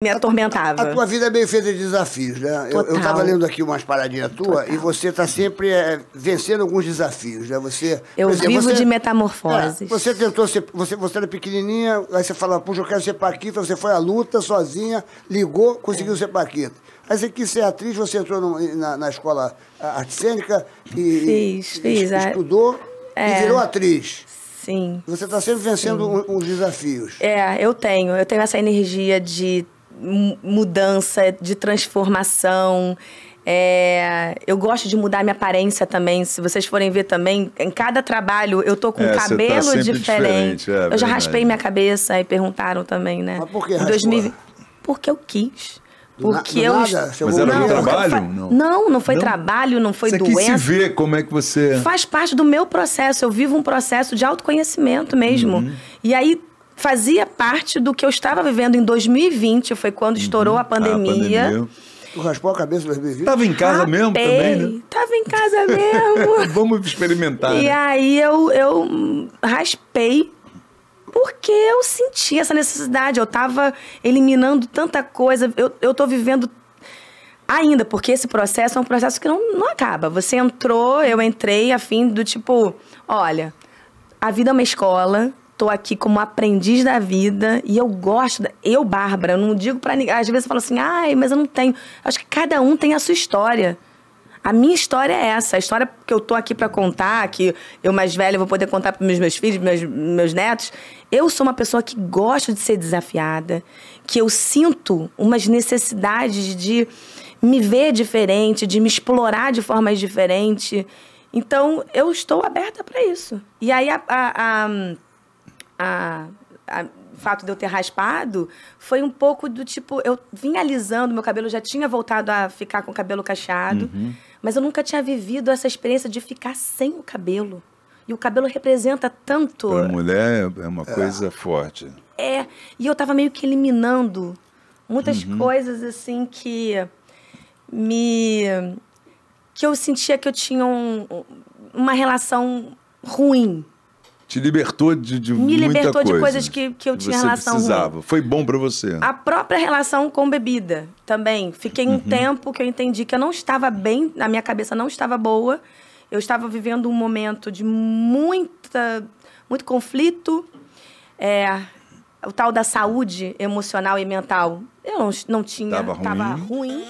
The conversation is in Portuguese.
me atormentava. A tua vida é meio feita de desafios, né? Eu, eu tava lendo aqui umas paradinhas tuas e você tá sempre é, vencendo alguns desafios, né? Você, Eu exemplo, vivo você- de metamorfoses. É, você tentou ser. Você, você era pequenininha, aí você fala, puxa, eu quero ser Paquita, você foi à luta sozinha, ligou, conseguiu ser Paquita. Aí você quis ser atriz, você entrou no- na, na escola arte cênica e. Fiz, e- fiz, é. Estudou e É. virou atriz. Sim. Você está sempre vencendo uns desafios. É, eu tenho. Eu tenho essa energia de mudança, de transformação. É, eu gosto de mudar minha aparência também. Se vocês forem ver também, em cada trabalho eu tô com É, um você tá cabelo sempre diferente. diferente, é eu já verdade. raspei minha cabeça e perguntaram também, né? Mas por que Em raspou? 2020 Porque eu quis. Porque eu. nada? Mas era um dia- porque trabalho? fa- Não. Não, não foi Não? trabalho, não foi Você doença. se ver como é que você... Faz parte do meu processo. Eu vivo um processo de autoconhecimento mesmo. Uhum. E aí fazia parte do que eu estava vivendo em 2020, foi quando estourou a Uhum. Ah, pandemia. Tu raspou a cabeça em 2020? Tava em casa mesmo Rapei, também, né? Tava em casa mesmo. Vamos experimentar, e né? aí eu, eu raspei porque eu senti essa necessidade. Eu tava eliminando tanta coisa. Eu, eu tô vivendo ainda, porque esse processo é um processo que não, não acaba. Você entrou, eu entrei a fim do tipo, olha, a vida é uma escola. Tô aqui como aprendiz da vida e eu gosto. Da... Eu, Bárbara, eu não digo pra ninguém. Às vezes eu falo assim, ai, mas eu não tenho. Acho que cada um tem a sua história. A minha história é essa. A história que eu tô aqui pra contar, que eu mais velha vou poder contar para meus, meus filhos, meus, meus netos. Eu sou uma pessoa que gosta de ser desafiada, que eu sinto umas necessidades de me ver diferente, de me explorar de formas diferentes. Então, eu estou aberta para isso. E aí, a, a, a, a- a- o fato de eu ter raspado foi um pouco do tipo, eu vim alisando, meu cabelo já tinha voltado a ficar com o cabelo cacheado, mas eu nunca tinha vivido essa experiência de ficar sem o cabelo. E o cabelo representa tanto. Para mulher é uma coisa forte. É, e eu tava meio que eliminando muitas coisas assim que me que eu sentia que eu tinha um- uma relação ruim. Te libertou de, de Me muita libertou de coisa coisas que- que eu tinha você relação ruim. precisava. Foi bom para você. A própria relação com bebida também. Fiquei um tempo que eu entendi que eu não estava bem, a minha cabeça não estava boa. Eu estava vivendo um momento de muita, muito conflito. É, o tal da saúde emocional e mental. Eu não, não tinha. Tava ruim. ruim.